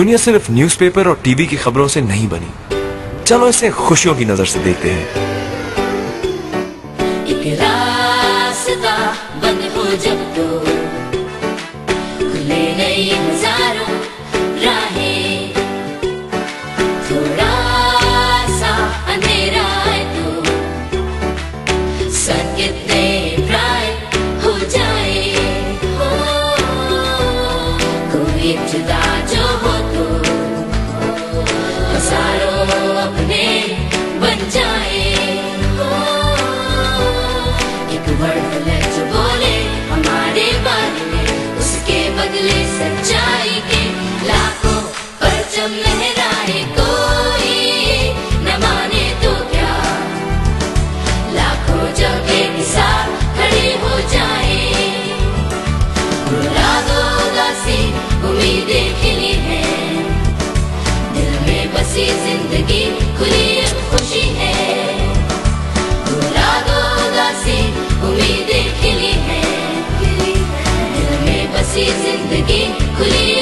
दुनिया सिर्फ़ न्यूज़पेपर और टीवी की खबरों से नहीं बनी। चलो इसे खुशियों की नज़र से देखते हैं। बंद हो जब तो खुले जाए। एक वर्ड है बोले, हमारे बारे में उसके बदले सच्चाई के लाखों परचम लहराए। कोई न माने तो क्या? लाखों जब एक साथ खड़े हो जाए उम्मीदें खिली हैं। दिल में बसी ज़िंदगी ज़िंदगी खुली